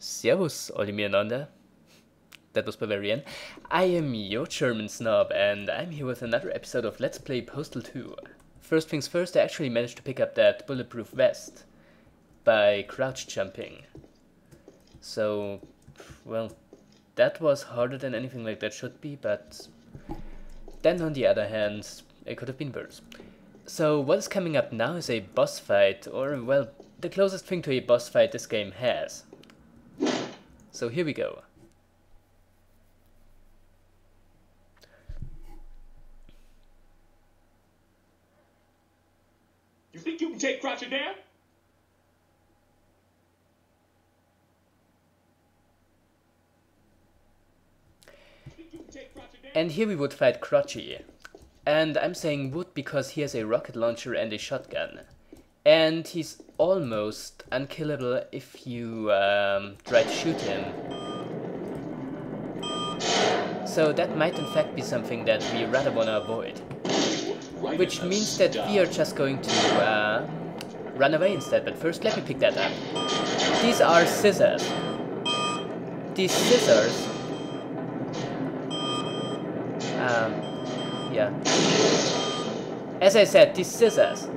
Servus, alle miteinander. That was Bavarian. I am your German snob, and I'm here with another episode of Let's Play Postal 2. First things first, I actually managed to pick up that bulletproof vest by crouch jumping. So, well, that was harder than anything like that should be, but then on the other hand, it could have been worse. So what is coming up now is a boss fight, or well, the closest thing to a boss fight this game has. So here we go. You think you can take Krotchy down? Think you can take Krotchy down? And here we would fight Krotchy. And I'm saying would because he has a rocket launcher and a shotgun. And he's almost unkillable if you um, try to shoot him. So that might in fact be something that we rather want to avoid. Which means that we are just going to uh, run away instead. But first let me pick that up. These are scissors. These scissors... Um, yeah. As I said, these scissors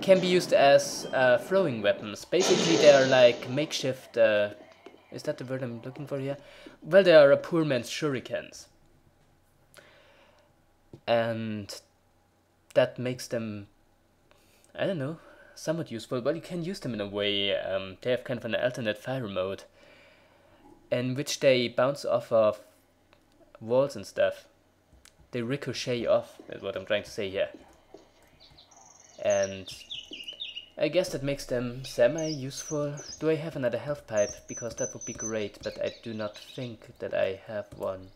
can be used as uh, throwing weapons. Basically, they are like makeshift. Uh, is that the word I'm looking for here? Well, they are a poor man's shurikens, and that makes them, I don't know, somewhat useful. But you can use them in a way. Um, they have kind of an alternate fire mode, in which they bounce off of walls and stuff. They ricochet off. Is what I'm trying to say here and I guess that makes them semi-useful. Do I have another health pipe? Because that would be great, but I do not think that I have one.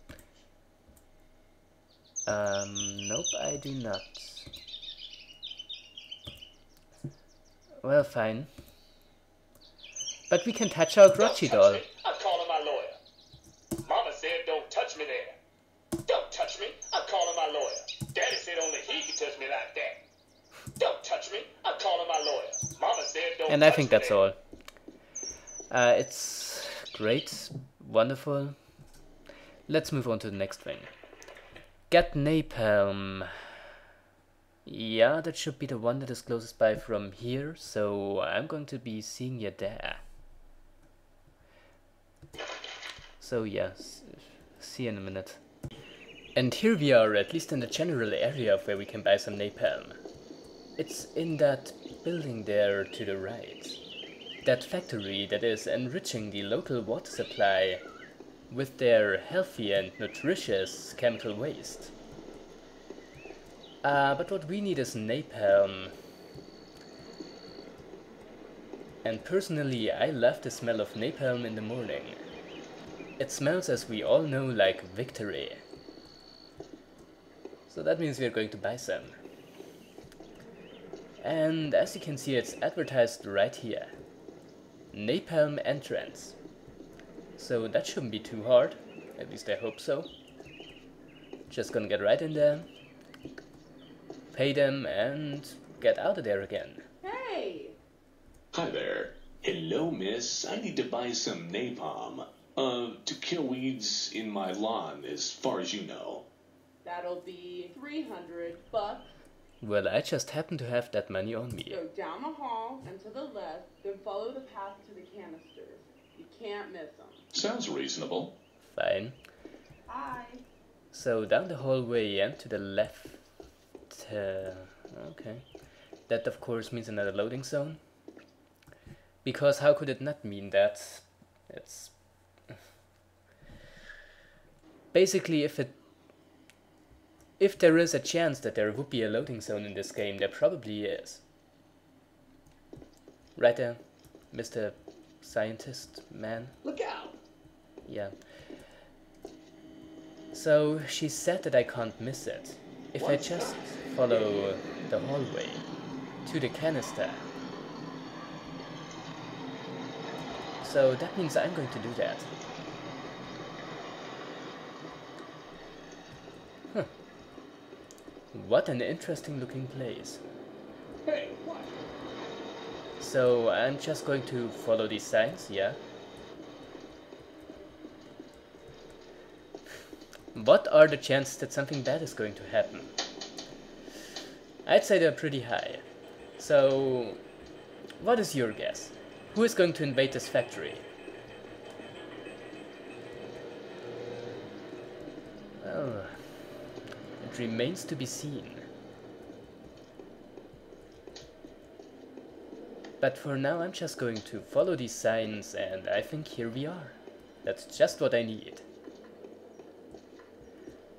Um, nope, I do not. Well, fine. But we can touch our Krotchy doll. touch me. I'm calling my lawyer. Mama said don't touch me there. Don't touch me. I'm calling my lawyer. Daddy said only he could touch me like that. Don't touch me. I'm calling my lawyer. Mama said don't And I think that's all. Uh, it's great, wonderful. Let's move on to the next thing. Get napalm. Yeah, that should be the one that is closest by from here, so I'm going to be seeing you there. So yeah, see you in a minute. And here we are, at least in the general area of where we can buy some napalm. It's in that building there to the right. That factory that is enriching the local water supply with their healthy and nutritious chemical waste. Uh, but what we need is napalm. And personally, I love the smell of napalm in the morning. It smells, as we all know, like victory. So that means we are going to buy some. And as you can see, it's advertised right here. Napalm entrance. So that shouldn't be too hard. At least I hope so. Just gonna get right in there, pay them, and get out of there again. Hey! Hi there. Hello, miss. I need to buy some napalm. Uh, to kill weeds in my lawn, as far as you know. That'll be 300 bucks. Well, I just happen to have that money on me. Go down the hall and to the left, then follow the path to the canisters. You can't miss them. Sounds reasonable. Fine. Bye. So down the hallway and to the left. Uh, okay. That of course means another loading zone. Because how could it not mean that? It's basically if it if there is a chance that there would be a loading zone in this game, there probably is. Right there, Mr. Scientist Man. Look out. Yeah. So she said that I can't miss it. If I just follow the hallway to the canister. So that means I'm going to do that. What an interesting looking place. Hey, what? so I'm just going to follow these signs, yeah. What are the chances that something bad is going to happen? I'd say they're pretty high. So, what is your guess? Who is going to invade this factory? Well, it remains to be seen. But for now I'm just going to follow these signs and I think here we are. That's just what I need.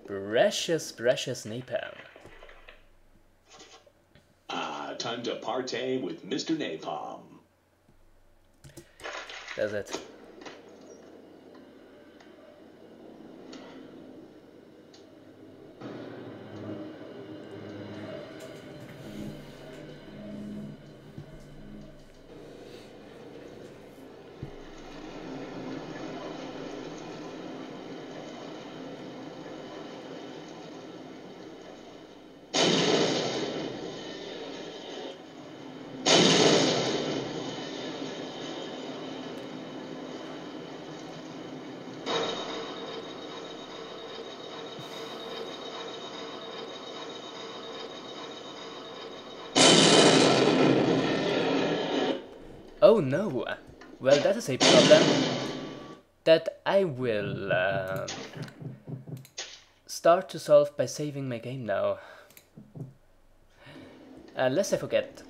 Precious, precious napalm. Ah, time to partay with Mr. Napalm. That's it. Oh no! Well, that is a problem that I will uh, start to solve by saving my game now. Unless I forget.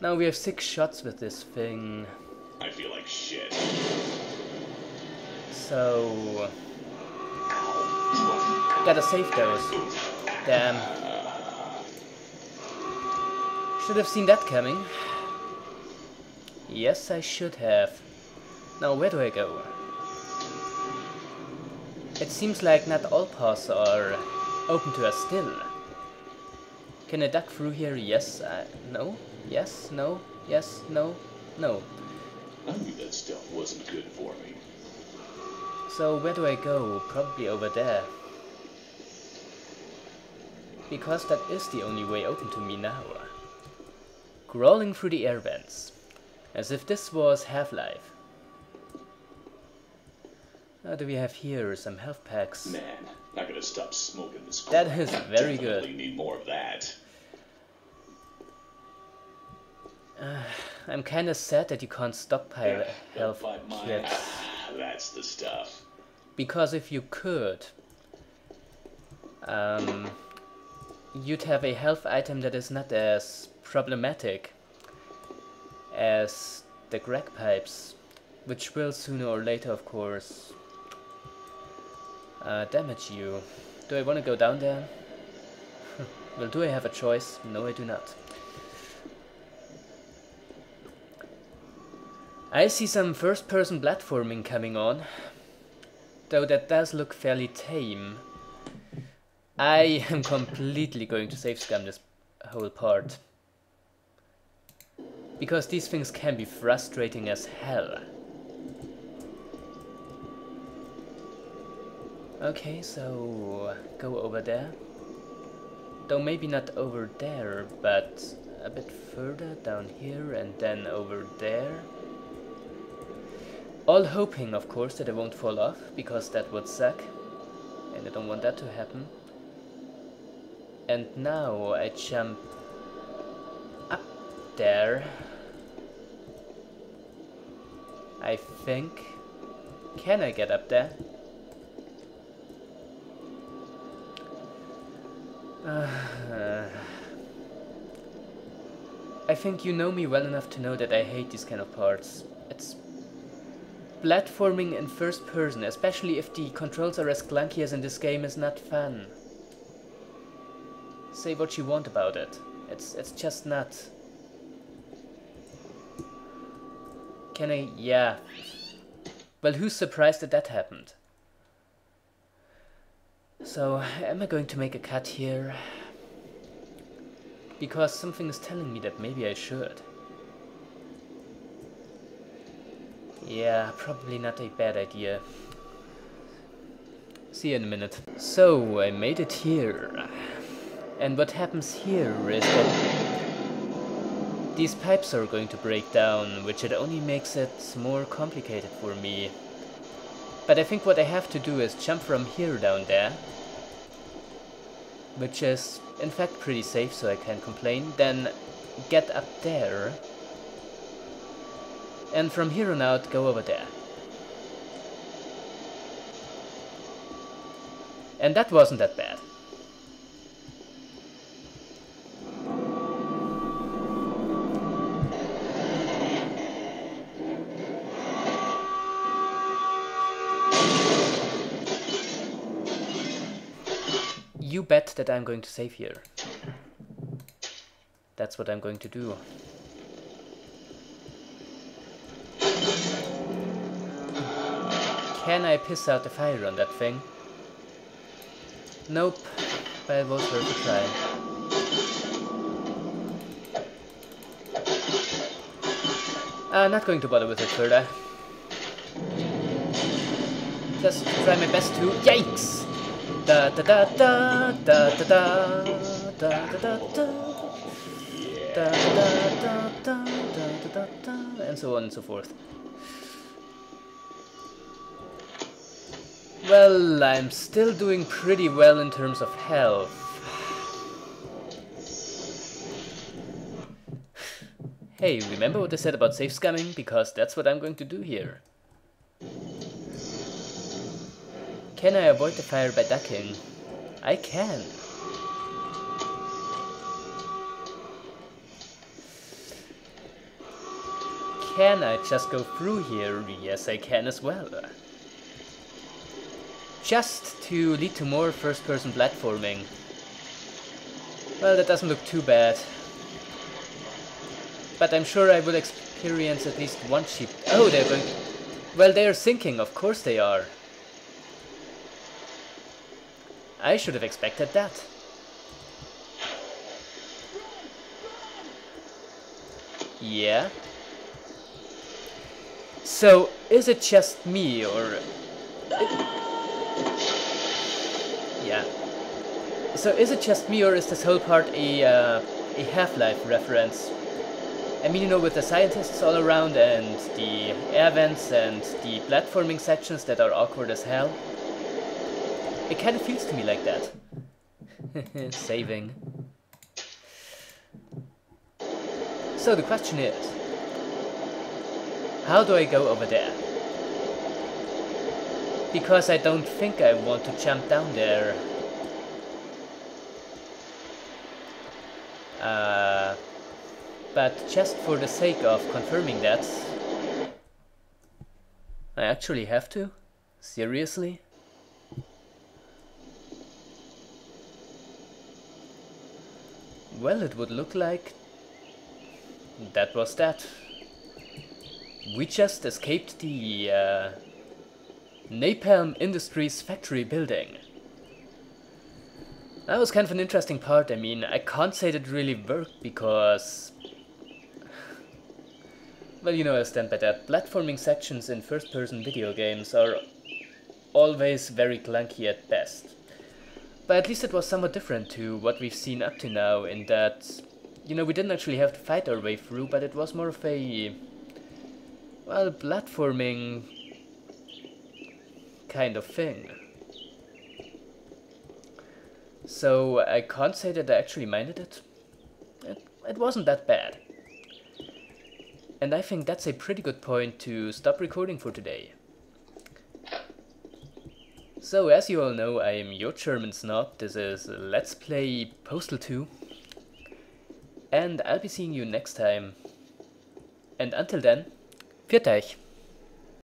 Now we have six shots with this thing, I feel like shit. so... Gotta save those. Damn. Should have seen that coming. Yes, I should have. Now, where do I go? It seems like not all paths are open to us still. Can I duck through here? Yes, I, no, yes, no, yes, no, no. I knew that stuff wasn't good for me. So where do I go? Probably over there. Because that is the only way open to me now. Crawling through the air vents. As if this was Half-Life. What do we have here? Some health packs. Man, not gonna stop smoking this That crap. is very good. Definitely need more of that. I'm kinda sad that you can't stockpile health But my- kits. Ah, that's the stuff. Because if you could, um, you'd have a health item that is not as problematic as the Greg pipes, which will sooner or later, of course, uh, damage you. Do I want to go down there? well, do I have a choice? No, I do not. I see some first-person platforming coming on though that does look fairly tame. I am completely going to save scum this whole part. Because these things can be frustrating as hell. Okay, so go over there. Though maybe not over there, but a bit further down here and then over there. All hoping, of course, that I won't fall off, because that would suck. And I don't want that to happen. And now I jump up there. I think. Can I get up there? I think you know me well enough to know that I hate these kind of parts. It's platforming in first person, especially if the controls are as clunky as in this game, is not fun. Say what you want about it. It's it's just not. Can I? Yeah. Well, who's surprised that that happened? So, am I going to make a cut here? Because something is telling me that maybe I should. Yeah, probably not a bad idea. See you in a minute. So, I made it here. And what happens here is that... these pipes are going to break down, which it only makes it more complicated for me. But I think what I have to do is jump from here down there, which is in fact pretty safe so I can't complain, then get up there, and from here on out go over there. And that wasn't that bad. You bet that I'm going to save here. That's what I'm going to do. Can I piss out the fire on that thing? Nope, but it was worth a try. I'm uh, not going to bother with it further. Just try my best to... Yikes! Da da da da da da da da da da da da and so on and so forth. Well, I'm still doing pretty well in terms of health. hey, remember what I said about save scumming? Because that's what I'm going to do here. Can I avoid the fire by ducking? I can. Can I just go through here? Yes, I can as well just to lead to more first-person platforming. Well, that doesn't look too bad. But I'm sure I will experience at least one sheep. Oh, they're going... Well, they are sinking, of course they are. I should have expected that. Yeah. So, is it just me, or... Yeah. So is it just me or is this whole part a, uh, a Half-Life reference? I mean, you know, with the scientists all around and the air vents and the platforming sections that are awkward as hell. It kind of feels to me like that. Saving. So the question is, how do I go over there? Because I don't think I want to jump down there. Uh, but just for the sake of confirming that, I actually have to? Seriously? Well, it would look like that was that. We just escaped the uh, Napalm Industries factory building. That was kind of an interesting part, I mean, I can't say that really worked because... Well, you know, I stand by that. Platforming sections in first-person video games are always very clunky at best. But at least it was somewhat different to what we've seen up to now in that, you know, we didn't actually have to fight our way through, but it was more of a, well, platforming kind of thing. So I can't say that I actually minded it. It, it wasn't that bad. And I think that's a pretty good point to stop recording for today. So as you all know, I am your German snob, this is Let's Play Postal 2. And I'll be seeing you next time. And until then, pfiat euch!